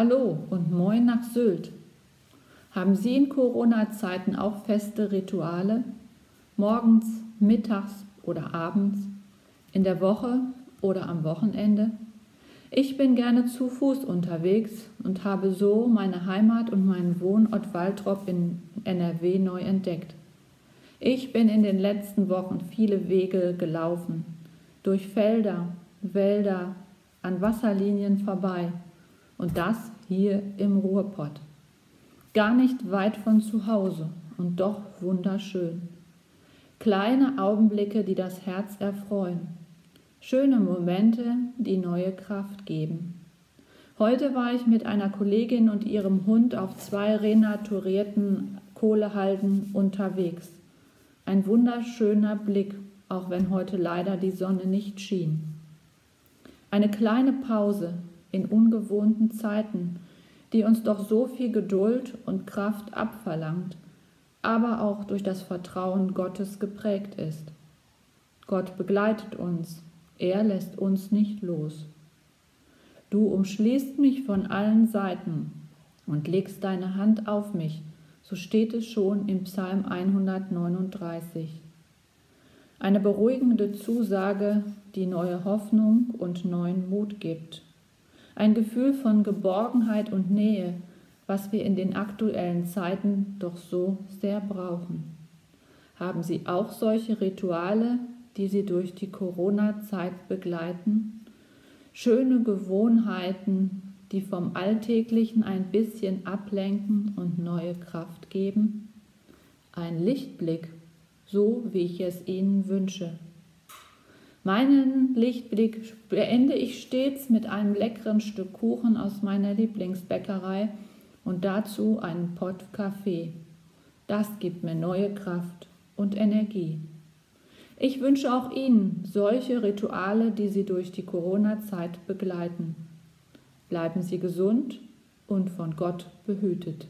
Hallo und moin nach Sylt. Haben Sie in Corona-Zeiten auch feste Rituale? Morgens, mittags oder abends? In der Woche oder am Wochenende? Ich bin gerne zu Fuß unterwegs und habe so meine Heimat und meinen Wohnort Waltrop in NRW neu entdeckt. Ich bin in den letzten Wochen viele Wege gelaufen, durch Felder, Wälder, an Wasserlinien vorbei und das hier im Ruhrpott. Gar nicht weit von zu Hause und doch wunderschön. Kleine Augenblicke, die das Herz erfreuen. Schöne Momente, die neue Kraft geben. Heute war ich mit einer Kollegin und ihrem Hund auf zwei renaturierten Kohlehalden unterwegs. Ein wunderschöner Blick, auch wenn heute leider die Sonne nicht schien. Eine kleine Pause in ungewohnten Zeiten, die uns doch so viel Geduld und Kraft abverlangt, aber auch durch das Vertrauen Gottes geprägt ist. Gott begleitet uns, er lässt uns nicht los. Du umschließt mich von allen Seiten und legst deine Hand auf mich, so steht es schon im Psalm 139. Eine beruhigende Zusage, die neue Hoffnung und neuen Mut gibt ein Gefühl von Geborgenheit und Nähe, was wir in den aktuellen Zeiten doch so sehr brauchen. Haben Sie auch solche Rituale, die Sie durch die Corona-Zeit begleiten? Schöne Gewohnheiten, die vom Alltäglichen ein bisschen ablenken und neue Kraft geben? Ein Lichtblick, so wie ich es Ihnen wünsche. Meinen Lichtblick beende ich stets mit einem leckeren Stück Kuchen aus meiner Lieblingsbäckerei und dazu einen Pott Kaffee. Das gibt mir neue Kraft und Energie. Ich wünsche auch Ihnen solche Rituale, die Sie durch die Corona-Zeit begleiten. Bleiben Sie gesund und von Gott behütet.